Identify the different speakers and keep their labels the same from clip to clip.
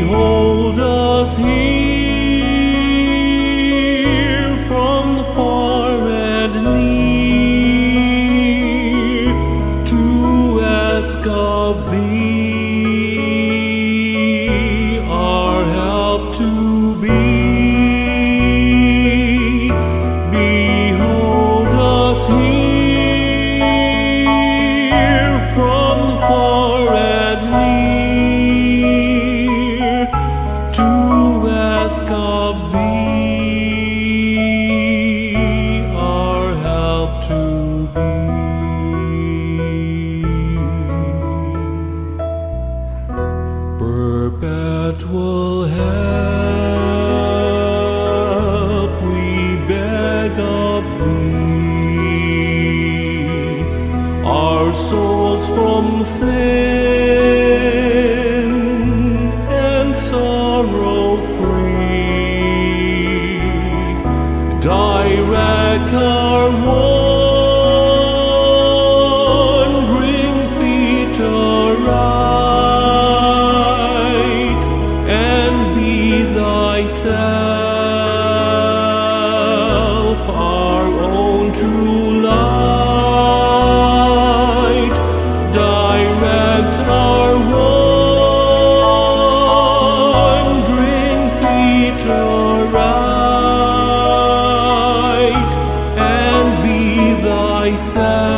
Speaker 1: behold us here. xóm xê love.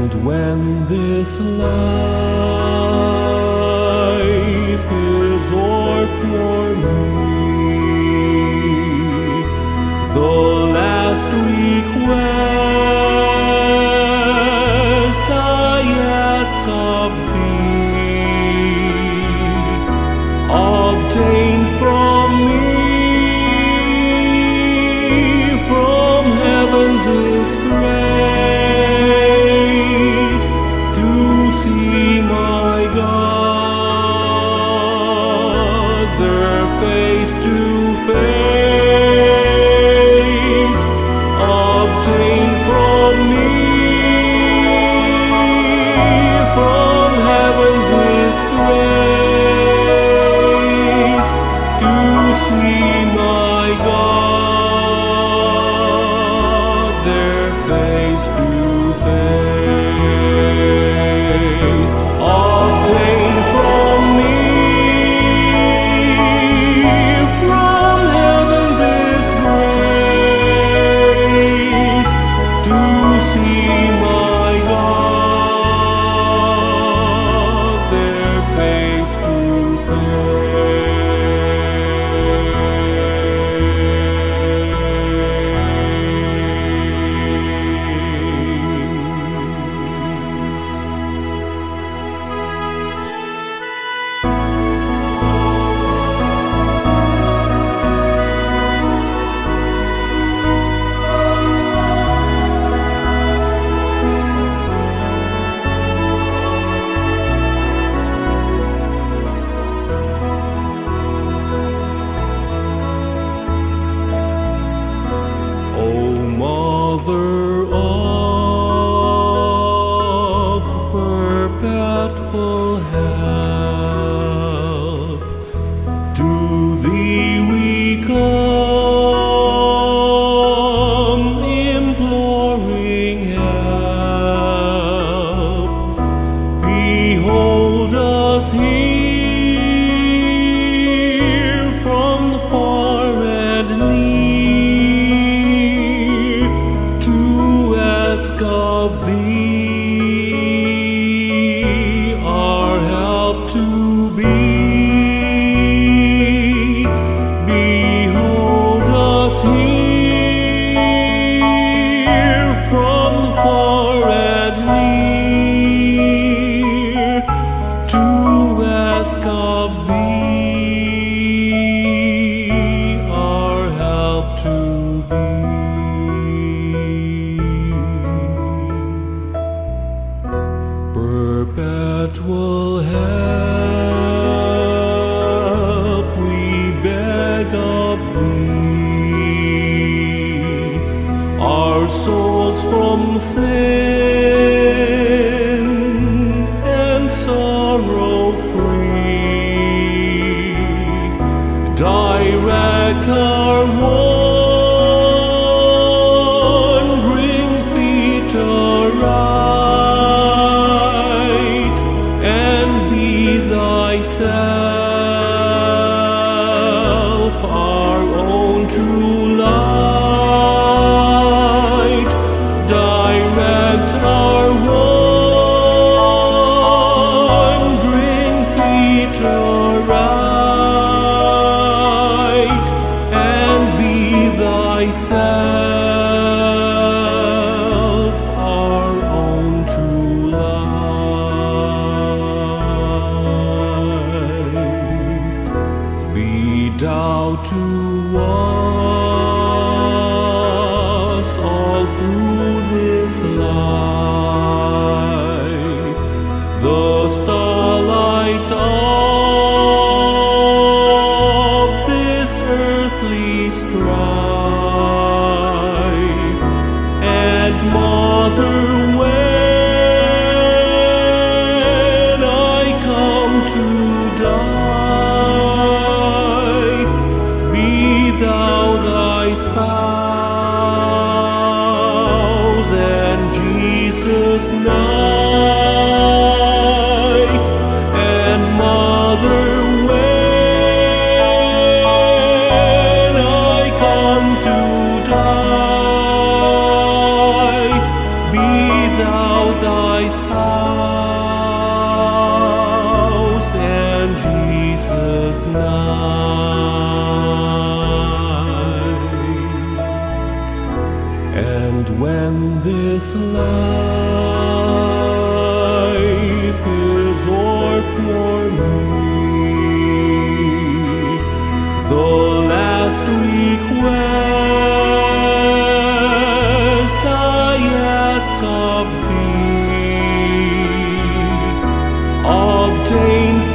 Speaker 1: And when this life is o'er for me, the last request. down to one. The last week I ask of thee, obtain.